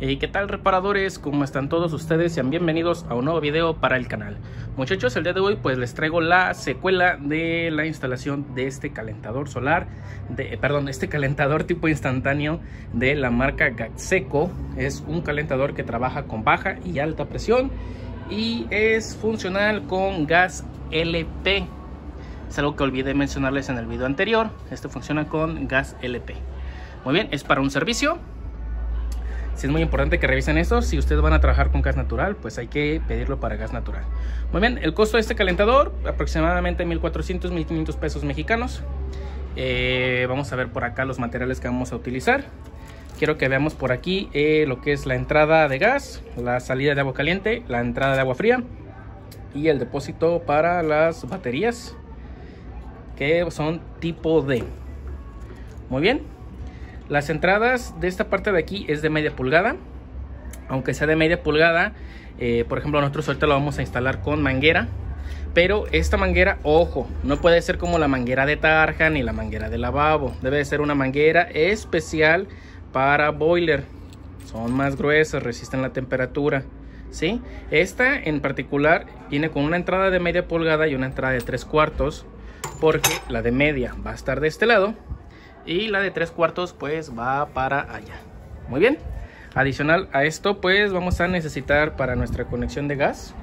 Hey, ¿Qué tal reparadores? ¿Cómo están todos ustedes? Sean bienvenidos a un nuevo video para el canal. Muchachos, el día de hoy pues les traigo la secuela de la instalación de este calentador solar de, eh, Perdón, este calentador tipo instantáneo de la marca Gaxeco Es un calentador que trabaja con baja y alta presión Y es funcional con gas LP Es algo que olvidé mencionarles en el video anterior. Este funciona con gas LP Muy bien, es para un servicio si es muy importante que revisen esto. Si ustedes van a trabajar con gas natural, pues hay que pedirlo para gas natural. Muy bien, el costo de este calentador, aproximadamente 1.400, 1.500 pesos mexicanos. Eh, vamos a ver por acá los materiales que vamos a utilizar. Quiero que veamos por aquí eh, lo que es la entrada de gas, la salida de agua caliente, la entrada de agua fría y el depósito para las baterías que son tipo D. Muy bien, las entradas de esta parte de aquí es de media pulgada. Aunque sea de media pulgada, eh, por ejemplo nosotros ahorita lo vamos a instalar con manguera. Pero esta manguera, ojo, no puede ser como la manguera de tarja ni la manguera de lavabo. Debe de ser una manguera especial para boiler. Son más gruesas, resisten la temperatura. ¿sí? Esta en particular viene con una entrada de media pulgada y una entrada de tres cuartos. Porque la de media va a estar de este lado y la de tres cuartos pues va para allá. Muy bien. Adicional a esto pues vamos a necesitar para nuestra conexión de gas.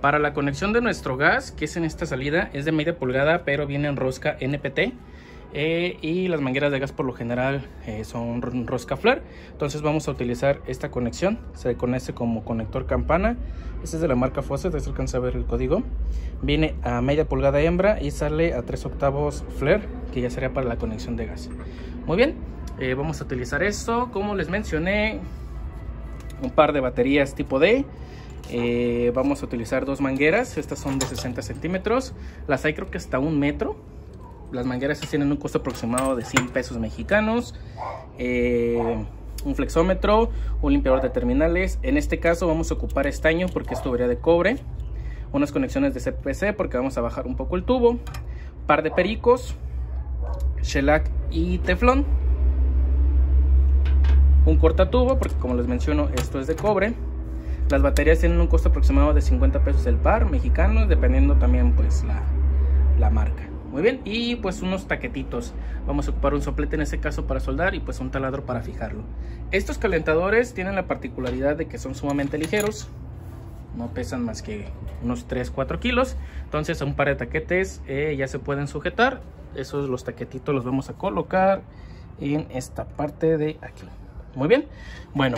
Para la conexión de nuestro gas que es en esta salida es de media pulgada pero viene en rosca NPT eh, y las mangueras de gas por lo general eh, son rosca flare entonces vamos a utilizar esta conexión. Se conoce como conector campana. Este es de la marca Fawcett se alcanza a ver el código. Viene a media pulgada hembra y sale a 3 octavos flare que ya sería para la conexión de gas. Muy bien eh, vamos a utilizar esto. Como les mencioné un par de baterías tipo D. Vamos a utilizar dos mangueras. Estas son de 60 centímetros. Las hay creo que hasta un metro las mangueras tienen un costo aproximado de 100 pesos mexicanos. Eh, un flexómetro, un limpiador de terminales. En este caso vamos a ocupar estaño porque es tubería de cobre. Unas conexiones de CPC porque vamos a bajar un poco el tubo. Par de pericos, shellac y teflón. Un cortatubo porque como les menciono esto es de cobre. Las baterías tienen un costo aproximado de 50 pesos el par mexicano, dependiendo también pues la, la marca. Muy bien, y pues unos taquetitos. Vamos a ocupar un soplete en ese caso para soldar y pues un taladro para fijarlo. Estos calentadores tienen la particularidad de que son sumamente ligeros. No pesan más que unos 3-4 kilos. Entonces un par de taquetes eh, ya se pueden sujetar. Esos los taquetitos los vamos a colocar en esta parte de aquí. Muy bien. Bueno,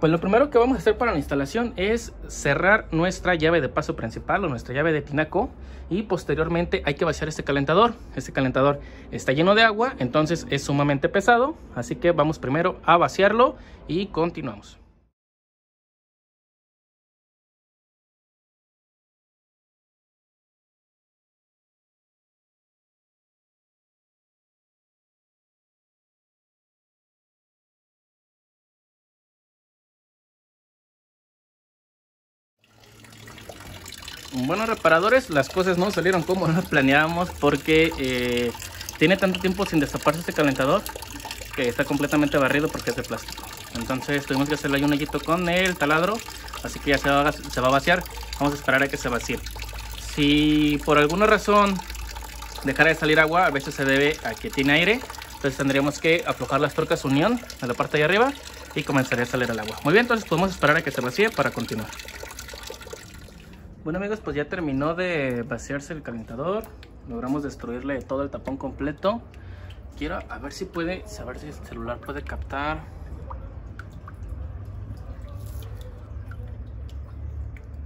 pues lo primero que vamos a hacer para la instalación es cerrar nuestra llave de paso principal o nuestra llave de tinaco y posteriormente hay que vaciar este calentador. Este calentador está lleno de agua, entonces es sumamente pesado, así que vamos primero a vaciarlo y continuamos. Bueno, reparadores, las cosas no salieron como nos planeábamos porque eh, tiene tanto tiempo sin destaparse este calentador que está completamente barrido porque es de plástico. Entonces tuvimos que hacerle ahí un hoyito con el taladro, así que ya se va, a vaciar. Vamos a esperar a que se vacíe. Si por alguna razón dejara de salir agua, a veces se debe a que tiene aire. Entonces tendríamos que aflojar las torcas unión a la parte de arriba y comenzaría a salir el agua. Muy bien, entonces podemos esperar a que se vacíe para continuar. Bueno amigos, pues ya terminó de vaciarse el calentador. Logramos destruirle todo el tapón completo. Quiero a ver si puede, a ver si el celular puede captar.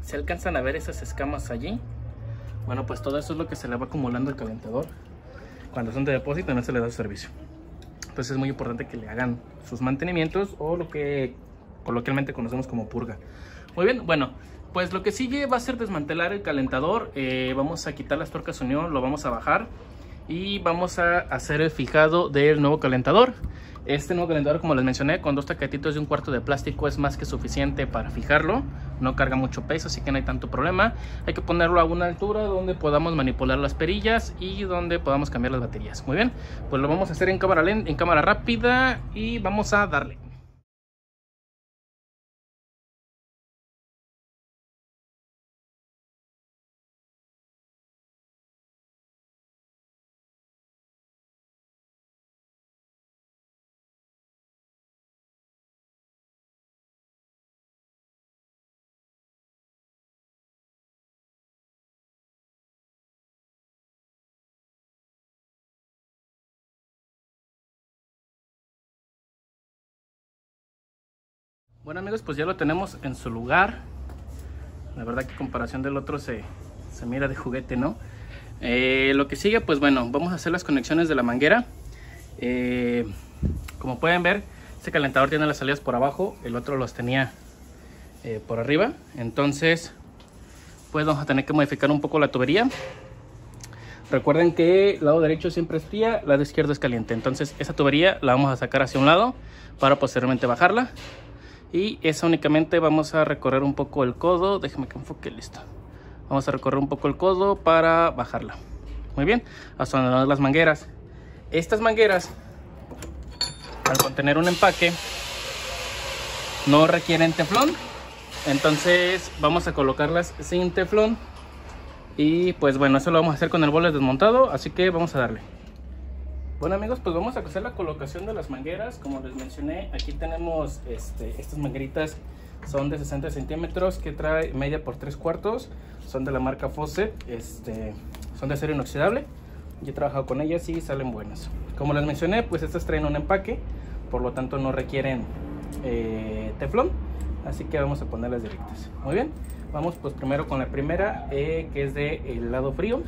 ¿Se alcanzan a ver esas escamas allí? Bueno, pues todo eso es lo que se le va acumulando al calentador. Cuando son de depósito no se le da servicio. Entonces es muy importante que le hagan sus mantenimientos o lo que coloquialmente conocemos como purga. Muy bien, bueno, pues lo que sigue va a ser desmantelar el calentador. Eh, vamos a quitar las tuercas unión, lo vamos a bajar y vamos a hacer el fijado del nuevo calentador. Este nuevo calentador, como les mencioné, con dos taquetitos de un cuarto de plástico es más que suficiente para fijarlo. No carga mucho peso, así que no hay tanto problema. Hay que ponerlo a una altura donde podamos manipular las perillas y donde podamos cambiar las baterías. Muy bien, pues lo vamos a hacer en cámara, en cámara rápida y vamos a darle. Bueno amigos, pues ya lo tenemos en su lugar. La verdad que comparación del otro se, se mira de juguete, ¿no? Eh, lo que sigue, pues bueno, vamos a hacer las conexiones de la manguera. Eh, como pueden ver, este calentador tiene las salidas por abajo, el otro los tenía eh, por arriba. Entonces, pues vamos a tener que modificar un poco la tubería. Recuerden que el lado derecho siempre es fría, el lado izquierdo es caliente. Entonces esa tubería la vamos a sacar hacia un lado para posteriormente bajarla. Y esa únicamente vamos a recorrer un poco el codo. Déjeme que enfoque, listo. Vamos a recorrer un poco el codo para bajarla. Muy bien, hasta donde las mangueras. Estas mangueras, al contener un empaque, no requieren teflón. Entonces vamos a colocarlas sin teflón y pues bueno, eso lo vamos a hacer con el bole desmontado, así que vamos a darle. Bueno amigos, pues vamos a hacer la colocación de las mangueras. Como les mencioné, aquí tenemos este, estas mangueritas, son de 60 centímetros, que trae media por 3 cuartos. Son de la marca Fawcett, este, son de acero inoxidable. Yo he trabajado con ellas y salen buenas. Como les mencioné, pues estas traen un empaque, por lo tanto no requieren eh, teflón. Así que vamos a ponerlas directas. Muy bien. Vamos pues primero con la primera, eh, que es de el lado frío.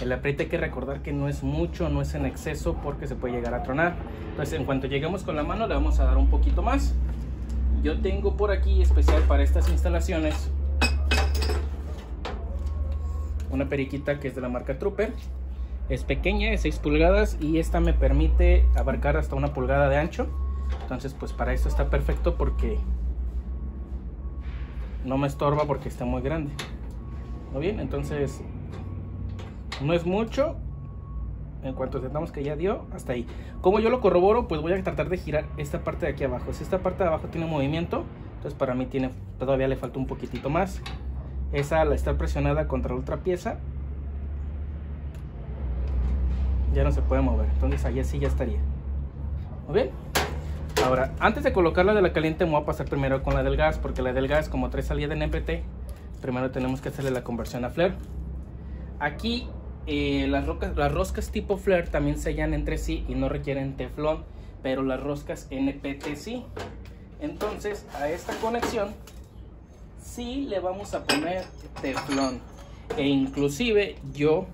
El apriete hay que recordar que no es mucho, no es en exceso porque se puede llegar a tronar. Entonces en cuanto lleguemos con la mano le vamos a dar un poquito más. Yo tengo por aquí especial para estas instalaciones una periquita que es de la marca Trooper. Es pequeña, de 6 pulgadas y esta me permite abarcar hasta una pulgada de ancho. Entonces pues para esto está perfecto porque no me estorba porque está muy grande. ¿No bien? Entonces, no es mucho. En cuanto sentamos que ya dio, hasta ahí. Como yo lo corroboro, pues voy a tratar de girar esta parte de aquí abajo. Si esta parte de abajo tiene movimiento, entonces para mí tiene, todavía le falta un poquitito más. Esa al estar presionada contra la otra pieza, ya no se puede mover. Entonces ahí sí ya estaría. ¿Muy bien? Ahora, antes de colocar la de la caliente, me voy a pasar primero con la del gas, porque la del gas, como trae salida en NPT, primero tenemos que hacerle la conversión a flare. Aquí, eh, las, rocas, las roscas tipo flare también sellan entre sí y no requieren teflón, pero las roscas NPT sí. Entonces, a esta conexión, sí le vamos a poner teflón. E inclusive yo,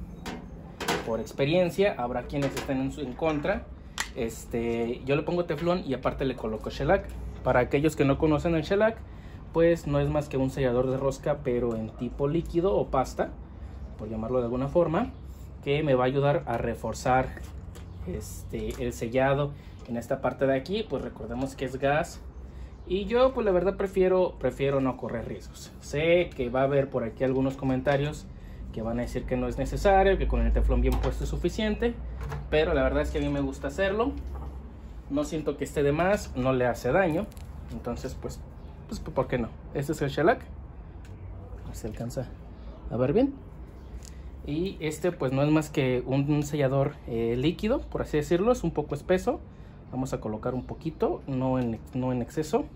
por experiencia, habrá quienes estén en, su, en contra, este, yo le pongo teflón y aparte le coloco shellac. Para aquellos que no conocen el shellac, pues no es más que un sellador de rosca, pero en tipo líquido o pasta, por llamarlo de alguna forma, que me va a ayudar a reforzar este, el sellado en esta parte de aquí. Pues recordemos que es gas. Y yo, pues la verdad, prefiero, prefiero no correr riesgos. Sé que va a haber por aquí algunos comentarios que van a decir que no es necesario, que con el teflón bien puesto es suficiente, pero la verdad es que a mí me gusta hacerlo. No siento que esté de más, no le hace daño, entonces pues, pues ¿por qué no? Este es el shellac, se alcanza a ver bien. Y este pues no es más que un, sellador eh, líquido, por así decirlo, es un poco espeso. Vamos a colocar un poquito, no en, no en exceso.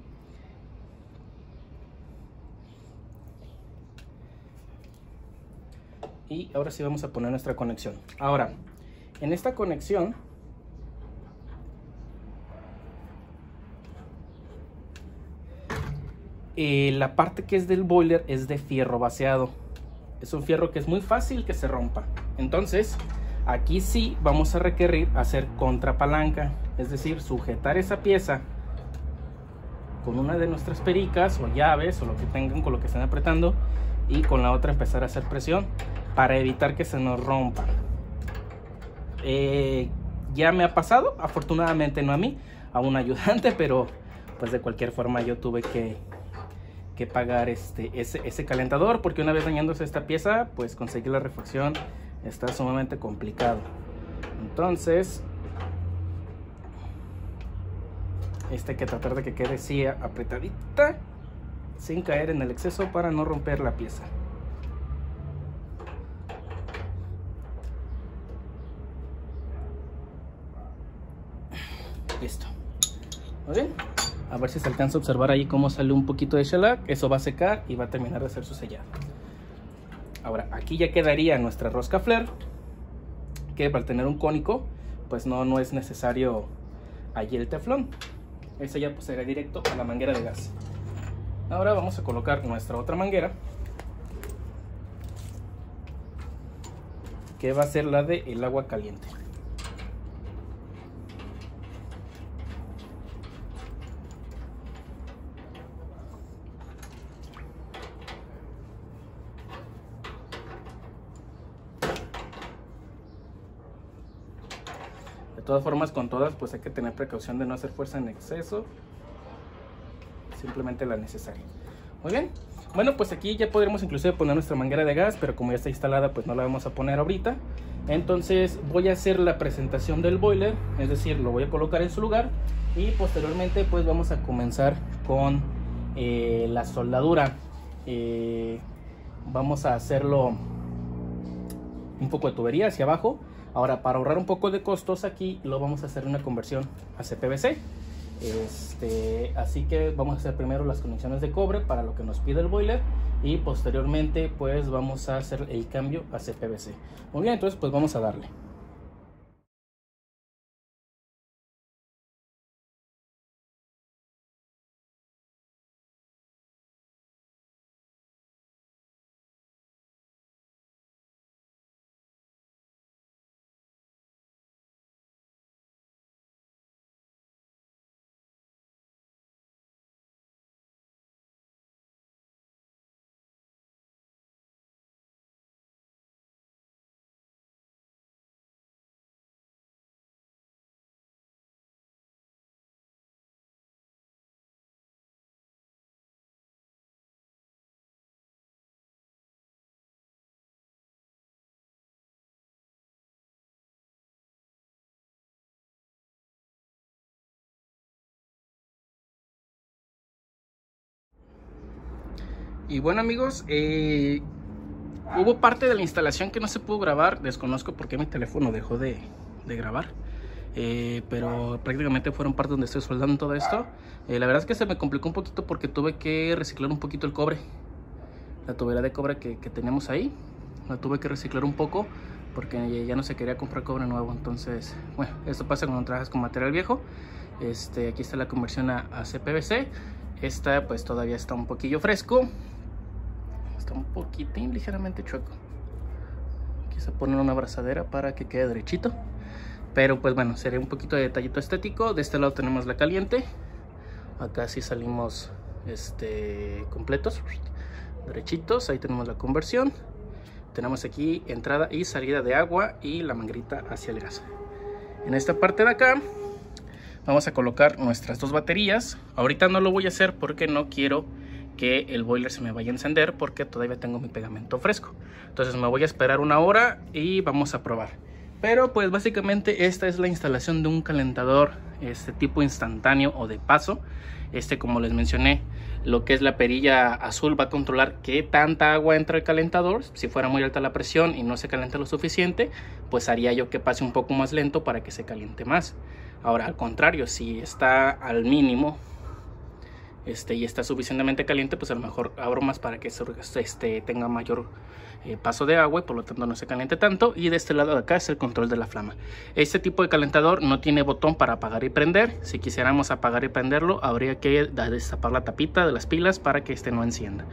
y ahora sí vamos a poner nuestra conexión ahora en esta conexión eh, la parte que es del boiler es de fierro vaciado es un fierro que es muy fácil que se rompa entonces aquí sí vamos a requerir hacer contrapalanca es decir sujetar esa pieza con una de nuestras pericas o llaves o lo que tengan con lo que estén apretando y con la otra empezar a hacer presión para evitar que se nos rompa. Eh, ya me ha pasado, afortunadamente no a mí, a un ayudante, pero pues de cualquier forma yo tuve que, que pagar este, ese, ese, calentador porque una vez dañándose esta pieza, pues conseguir la refacción está sumamente complicado. Entonces, este hay que tratar de que quede así apretadita, sin caer en el exceso para no romper la pieza. Listo. Muy bien. A ver si se alcanza a observar ahí cómo sale un poquito de shellac. Eso va a secar y va a terminar de hacer su sellado. Ahora, aquí ya quedaría nuestra rosca flare. Que para tener un cónico, pues no, no es necesario allí el teflón. ese ya pues será directo a la manguera de gas. Ahora vamos a colocar nuestra otra manguera. Que va a ser la de el agua caliente. Formas, con todas, pues hay que tener precaución de no hacer fuerza en exceso. Simplemente la necesaria. Muy bien. Bueno, pues aquí ya podremos inclusive poner nuestra manguera de gas, pero como ya está instalada, pues no la vamos a poner ahorita. Entonces voy a hacer la presentación del boiler, es decir, lo voy a colocar en su lugar y posteriormente pues vamos a comenzar con eh, la soldadura. Eh, vamos a hacerlo un poco de tubería hacia abajo Ahora, para ahorrar un poco de costos aquí, lo vamos a hacer una conversión a CPVC. Este, así que vamos a hacer primero las conexiones de cobre para lo que nos pide el boiler y posteriormente pues vamos a hacer el cambio a CPVC. Muy bien, entonces pues vamos a darle. Y bueno amigos, eh, hubo parte de la instalación que no se pudo grabar, desconozco por qué mi teléfono dejó de, grabar. Eh, pero prácticamente fueron parte donde estoy soldando todo esto. Eh, la verdad es que se me complicó un poquito porque tuve que reciclar un poquito el cobre. La tubería de cobre que, que tenemos ahí, la tuve que reciclar un poco porque ya no se quería comprar cobre nuevo. Entonces, bueno, esto pasa cuando trabajas con material viejo. Este, aquí está la conversión a, a CPVC. Esta pues todavía está un poquillo fresco un poquitín ligeramente chueco. Quise poner una abrazadera para que quede derechito. Pero pues bueno, sería un poquito de detallito estético. De este lado tenemos la caliente. Acá sí salimos este, completos, derechitos. Ahí tenemos la conversión. Tenemos aquí entrada y salida de agua y la manguerita hacia el gas. En esta parte de acá vamos a colocar nuestras dos baterías. Ahorita no lo voy a hacer porque no quiero que el boiler se me vaya a encender porque todavía tengo mi pegamento fresco. Entonces me voy a esperar una hora y vamos a probar. Pero pues básicamente esta es la instalación de un calentador este tipo instantáneo o de paso. Este como les mencioné, lo que es la perilla azul va a controlar qué tanta agua entra al calentador. Si fuera muy alta la presión y no se calienta lo suficiente, pues haría yo que pase un poco más lento para que se caliente más. Ahora al contrario, si está al mínimo este, y está suficientemente caliente, pues a lo mejor abro más para que este, tenga mayor eh, paso de agua y por lo tanto no se caliente tanto. Y de este lado de acá es el control de la flama. Este tipo de calentador no tiene botón para apagar y prender. Si quisiéramos apagar y prenderlo, habría que destapar la tapita de las pilas para que este no encienda.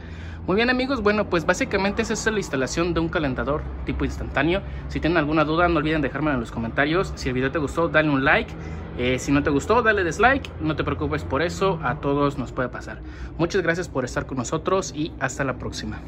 Muy bien amigos, bueno pues básicamente esa es la instalación de un calentador tipo instantáneo. Si tienen alguna duda no olviden dejármela en los comentarios. Si el video te gustó dale un like. Eh, si no te gustó dale dislike, no te preocupes por eso, a todos nos puede pasar. Muchas gracias por estar con nosotros y hasta la próxima.